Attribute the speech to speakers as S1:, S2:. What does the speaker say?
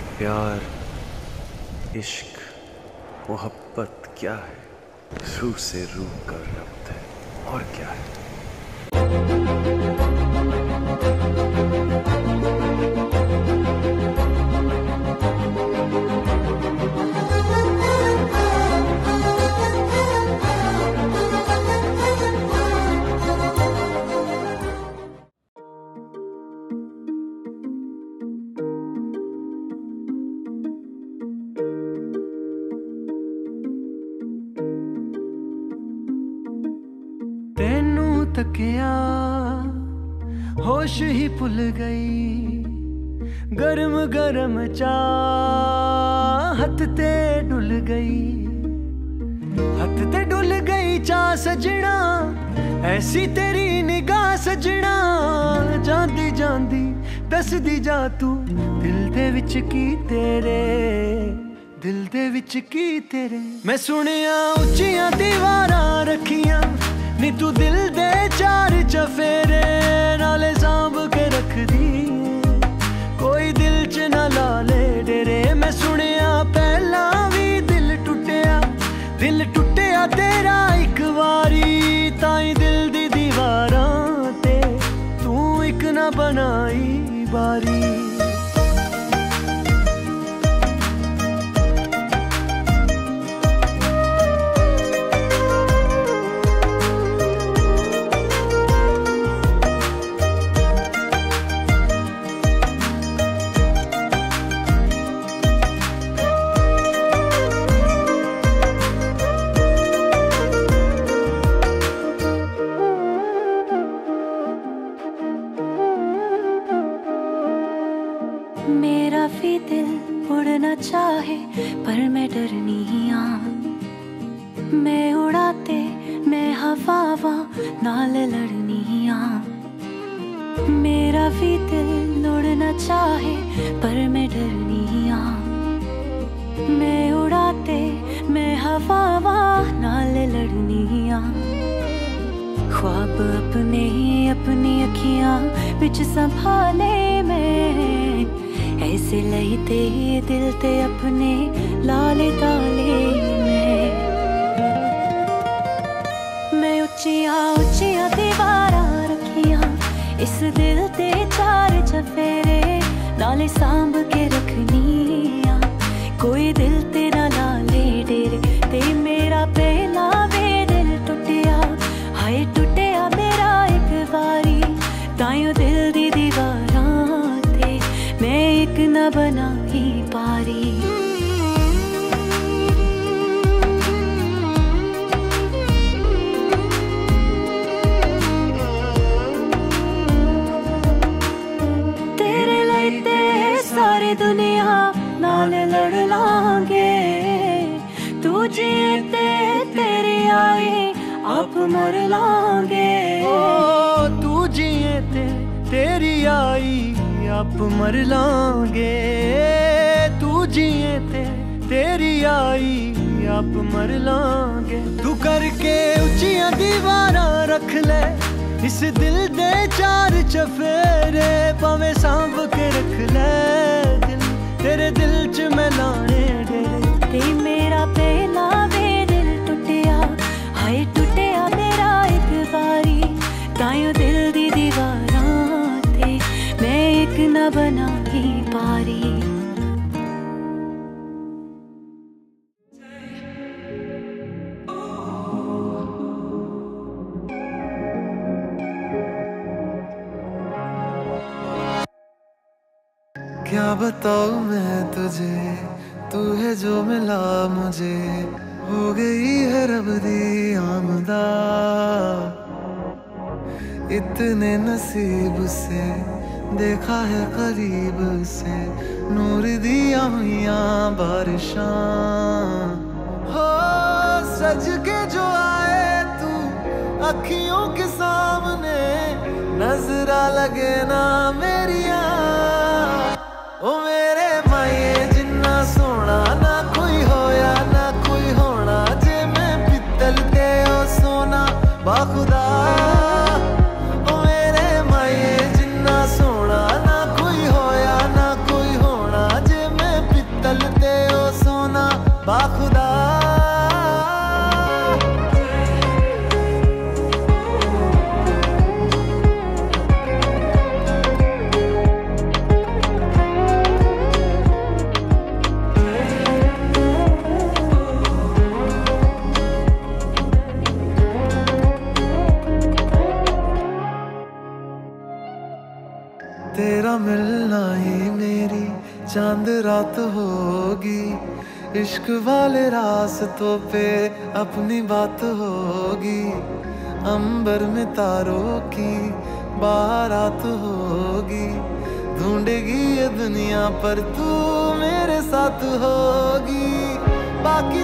S1: ये प्यार, इश्क, मोहब्बत क्या है? रूह से रूह का रब्त है। और क्या है?
S2: ਤੱਕਿਆ, ਹੋਸ਼ ਹੀ ਭੁੱਲ ਗਈ। ਗਰਮ ਗਰਮ ਚਾਹ ਹੱਥ ਤੇ ਡੁੱਲ ਗਈ। ਹੱਥ ਤੇ ਡੁੱਲ ਗਈ ਚਾਹ ਸਜਣਾ, ਐਸੀ ਤੇਰੀ ਨਿਗਾਹ ਸਜਣਾ। ਜਾਂਦੀ ਜਾਂਦੀ ਦੱਸਦੀ ਜਾ ਤੂੰ, ਦਿਲ ਦੇ ਵਿੱਚ ਕੀ ਤੇਰੇ? ਦਿਲ ਦੇ ਵਿੱਚ ਕੀ ਤੇਰੇ? ਮੈਂ ਸੁਣਿਆ ਉੱਚੀਆਂ ਦੀਵਾਰਾਂ ਰੱਖੀਆਂ ਨੀ ਤੂੰ ਦਿਲ ਦੇ ਚਾਰ ਚਫੇਰੇ ਨਾਲੇ ਸਾਂਭ ਕੇ ਰੱਖਦੀ ਕੋਈ ਦਿਲ ਚ ਨਾ ਲਾ ਲੈ ਡੇਰੇ। ਮੈਂ ਸੁਣਿਆ ਪਹਿਲਾਂ ਵੀ ਦਿਲ ਟੁੱਟਿਆ। ਦਿਲ ਟੁੱਟਿਆ ਤੇਰਾ ਇੱਕ ਵਾਰੀ ਤਾਂ ਹੀ ਦਿਲ ਦੀ ਦੀਵਾਰਾਂ ਤੇ ਤੂੰ ਇੱਕ ਨਾ ਬਣਾਈ ਬਾਰੀ
S3: मेरा भी दिल उड़ना चाहे, पर मैं डरनी हाँ मैं उड़ाते, मैं हवावा नाल लड़नी हाँ मेरा भी दिल उड़ना चाहे, पर मैं डरनी हाँ मैं उड़ाते, मैं हवावा नाल लड़नी हाँ ख्वाब अपने ही अपनी अखियाँ बिच संभाले मैं। ऐसे लईते दिल ते अपने लाले ताले मैं मैं उच्चियाँ उच्चियाँ दीवारां रखियाँ, इस दिल ते चार चफेरे नाले सांभ के रखनिया। कोई दिल ते ना लाले डेरे ते मेरा जीते तेरी आई, आप मर लागे। तू जीते तेरी
S2: आई, आप मर लागे। तू जीते तेरी आई, आप
S3: मर लागे। तू करके ऊंचिया दीवारा रख ले, इस दिल दे चार चफेरे पवे सांभ के रख ले। बना ही पारी।
S4: क्या बताऊँ मैं तुझे? तू है जो मिला मुझे। हो गई है रब दी आमदा। इतने नसीब से देखा है करीब से नूर दिया बारिशां। हो सज के जो आए तू, अखियों के सामने नजरा लगे ना। तेरा मिलना ही मेरी चाँद रात होगी। इश्क वाले रास्तों पे अपनी बात होगी। अंबर में तारों की बारात होगी। ढूंढेगी ये दुनिया पर तू मेरे साथ होगी। बाकी